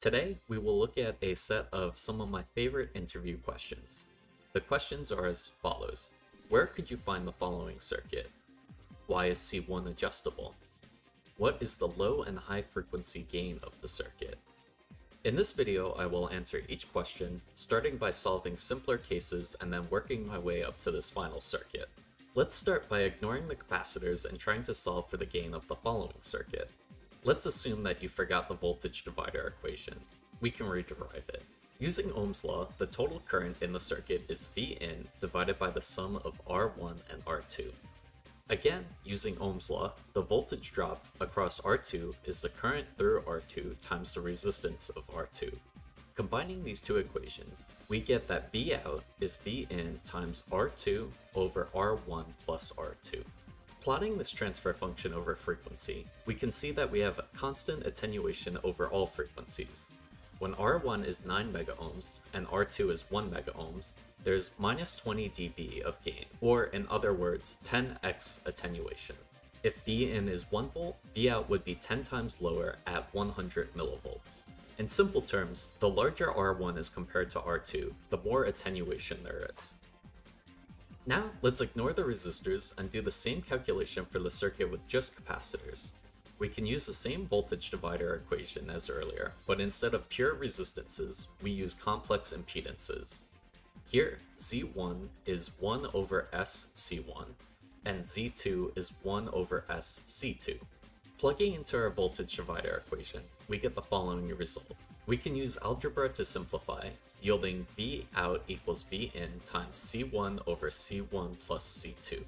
Today, we will look at a set of some of my favorite interview questions. The questions are as follows. Where could you find the following circuit? Why is C1 adjustable? What is the low and high frequency gain of the circuit? In this video, I will answer each question, starting by solving simpler cases and then working my way up to this final circuit. Let's start by ignoring the capacitors and trying to solve for the gain of the following circuit. Let's assume that you forgot the voltage divider equation. We can rederive it. Using Ohm's law, the total current in the circuit is Vin divided by the sum of R1 and R2. Again, using Ohm's law, the voltage drop across R2 is the current through R2 times the resistance of R2. Combining these two equations, we get that Vout is Vin times R2 over R1 plus R2. Plotting this transfer function over frequency, we can see that we have constant attenuation over all frequencies. When R1 is 9 megaohms and R2 is 1 megaohms, there's minus 20 dB of gain, or in other words, 10x attenuation. If Vin is 1 volt, Vout would be 10 times lower at 100 millivolts. In simple terms, the larger R1 is compared to R2, the more attenuation there is. Now, let's ignore the resistors and do the same calculation for the circuit with just capacitors. We can use the same voltage divider equation as earlier, but instead of pure resistances, we use complex impedances. Here, Z1 is 1 over SC1, and Z2 is 1 over SC2. Plugging into our voltage divider equation, we get the following result. We can use algebra to simplify, yielding V out equals V in times C1 over C1 plus C2.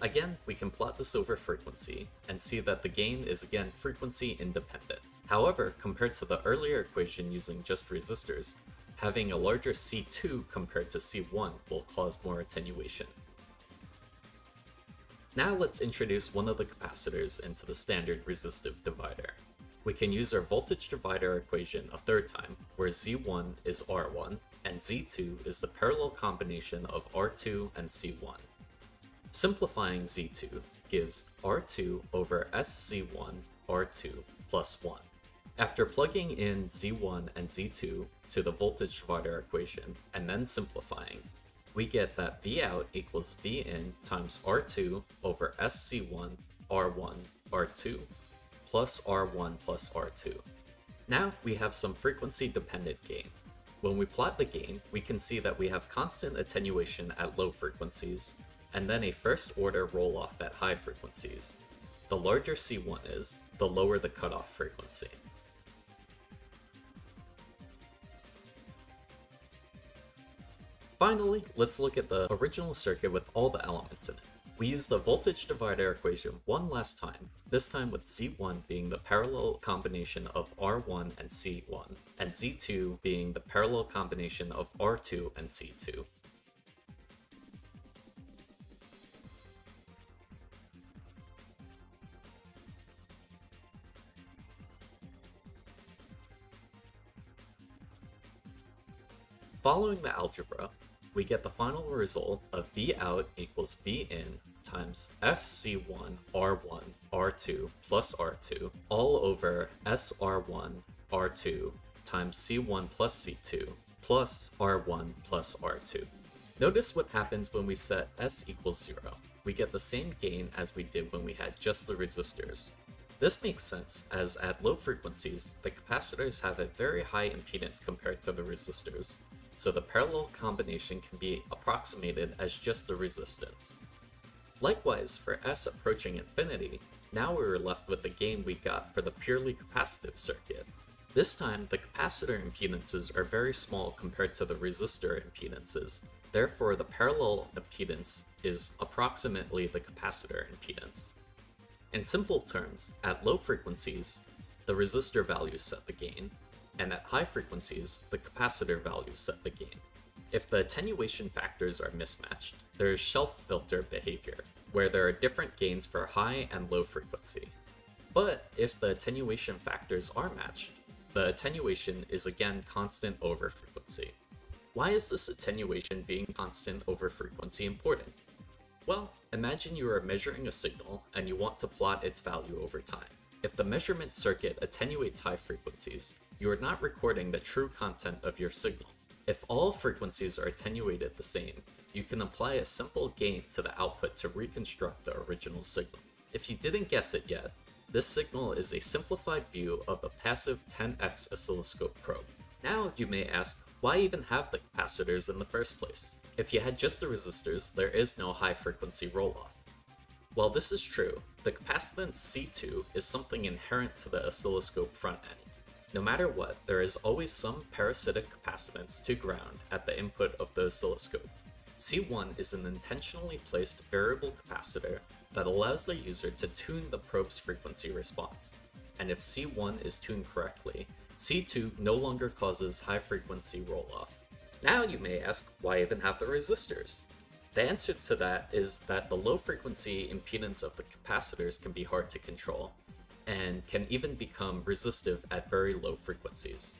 Again, we can plot this over frequency, and see that the gain is again frequency independent. However, compared to the earlier equation using just resistors, having a larger C2 compared to C1 will cause more attenuation. Now let's introduce one of the capacitors into the standard resistive divider we can use our voltage divider equation a third time, where Z1 is R1 and Z2 is the parallel combination of R2 and C1. Simplifying Z2 gives R2 over SC1 R2 plus 1. After plugging in Z1 and Z2 to the voltage divider equation and then simplifying, we get that Vout equals Vin times R2 over SC1 R1 R2 plus R1 plus R2. Now we have some frequency dependent gain. When we plot the gain, we can see that we have constant attenuation at low frequencies, and then a first order roll off at high frequencies. The larger C1 is, the lower the cutoff frequency. Finally, let's look at the original circuit with all the elements in it. We use the voltage divider equation one last time, this time with Z1 being the parallel combination of R1 and C1, and Z2 being the parallel combination of R2 and C2. Following the algebra, we get the final result of V out equals V in times SC1 R1 R2 plus R2 all over SR1 R2 times C1 plus C2 plus R1 plus R2. Notice what happens when we set S equals 0. We get the same gain as we did when we had just the resistors. This makes sense, as at low frequencies, the capacitors have a very high impedance compared to the resistors, so the parallel combination can be approximated as just the resistance. Likewise, for S approaching infinity, now we are left with the gain we got for the purely capacitive circuit. This time, the capacitor impedances are very small compared to the resistor impedances, therefore the parallel impedance is approximately the capacitor impedance. In simple terms, at low frequencies, the resistor values set the gain, and at high frequencies, the capacitor values set the gain. If the attenuation factors are mismatched, there is shelf filter behavior, where there are different gains for high and low frequency. But if the attenuation factors are matched, the attenuation is again constant over frequency. Why is this attenuation being constant over frequency important? Well, imagine you are measuring a signal and you want to plot its value over time. If the measurement circuit attenuates high frequencies, you are not recording the true content of your signal. If all frequencies are attenuated the same, you can apply a simple gain to the output to reconstruct the original signal. If you didn't guess it yet, this signal is a simplified view of a passive 10x oscilloscope probe. Now you may ask, why even have the capacitors in the first place? If you had just the resistors, there is no high frequency roll-off. While this is true, the capacitance C2 is something inherent to the oscilloscope front end. No matter what, there is always some parasitic capacitance to ground at the input of the oscilloscope. C1 is an intentionally placed variable capacitor that allows the user to tune the probe's frequency response. And if C1 is tuned correctly, C2 no longer causes high frequency roll-off. Now you may ask, why even have the resistors? The answer to that is that the low frequency impedance of the capacitors can be hard to control, and can even become resistive at very low frequencies.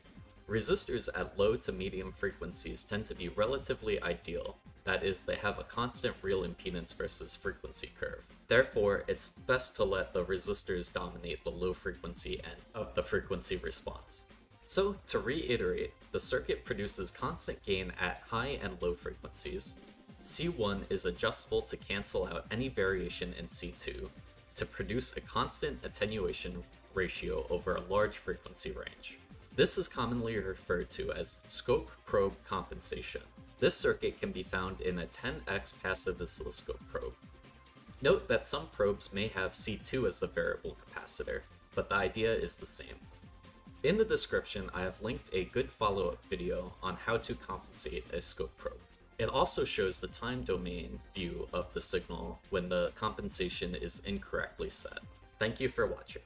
Resistors at low to medium frequencies tend to be relatively ideal, that is, they have a constant real impedance versus frequency curve. Therefore, it's best to let the resistors dominate the low frequency end of the frequency response. So, to reiterate, the circuit produces constant gain at high and low frequencies. C1 is adjustable to cancel out any variation in C2, to produce a constant attenuation ratio over a large frequency range. This is commonly referred to as scope probe compensation. This circuit can be found in a 10x passive oscilloscope probe. Note that some probes may have C2 as the variable capacitor, but the idea is the same. In the description, I have linked a good follow-up video on how to compensate a scope probe. It also shows the time domain view of the signal when the compensation is incorrectly set. Thank you for watching.